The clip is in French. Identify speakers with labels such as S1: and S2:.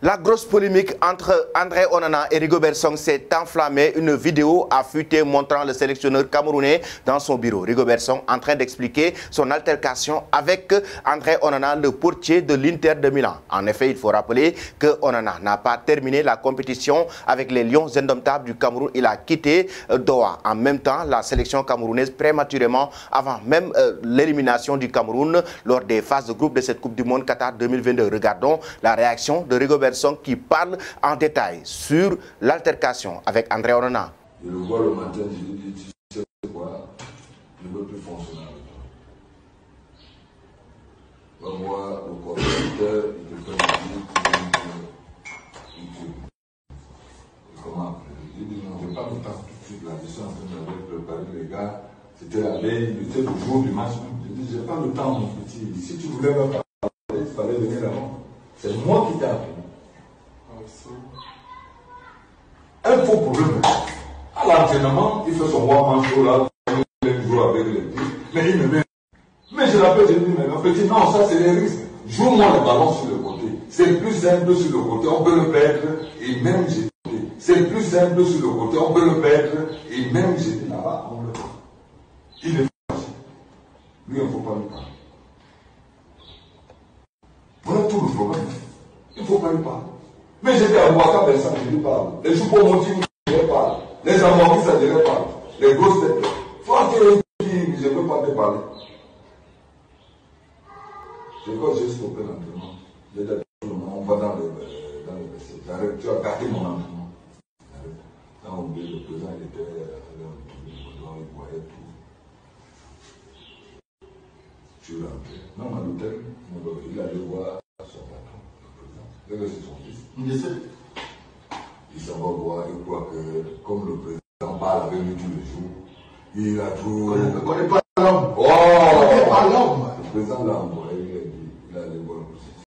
S1: La grosse polémique entre André Onana et Rigobert Song s'est enflammée. Une vidéo a fuité montrant le sélectionneur camerounais dans son bureau. Rigobert Song en train d'expliquer son altercation avec André Onana, le portier de l'Inter de Milan. En effet, il faut rappeler que Onana n'a pas terminé la compétition avec les Lions indomptables du Cameroun. Il a quitté Doha. En même temps, la sélection camerounaise prématurément, avant même euh, l'élimination du Cameroun lors des phases de groupe de cette Coupe du Monde Qatar 2022. Regardons la réaction de Rigobert Qui parle en détail sur l'altercation avec André Onana.
S2: Je le vois le matin, je lui dis, tu sais quoi, je ne veux plus fonctionner avec toi. Va voir le coordinateur, il te fait une visite, Comment après? Je lui dis, non, je n'ai pas le temps tout de suite je suis en train de préparer les gars. C'était la veille, c'était le jour du match. Je dis, je n'ai pas le temps, mon petit. Si tu voulais me parler, il fallait venir là-bas. C'est moi qui t'ai appelé. Un faux problème. À l'entraînement, il fait son one man show là, il joue avec les petits, mais il me met. Mais je l'appelle, je dis, mais non, ça c'est les risques. Joue-moi le ballon sur le côté. C'est plus simple sur le côté, on peut le perdre et même jeter. C'est plus simple sur le côté, on peut le perdre et même jeter là-bas, on le fait. Il est facile. Lui, il ne faut pas lui parler. Voilà tout le problème. Il ne faut pas lui parler. Mais j'étais à Ouaka, personne ne lui parle. Les Choupo-Montine, je ne parle. Les Amandis, ça ne parle. Les grosses têtes. Faut que je ne peux pas te parler. Je crois que j'ai stoppé l'entraînement. J'ai dit on va dans le, WC. J'arrête, tu as gardé mon entraînement. Quand on le président, il était allé en il. Je suis rentré. Non, à l'hôtel, il allait voir le président. C'est son fils. Il s'en va voir, il croit que comme le président parle avec lui tous les jours, il a tout.
S3: On ne connaît pas l'homme.
S2: Oh
S3: On ne connaît pas l'homme.
S2: Le président l'a envoyé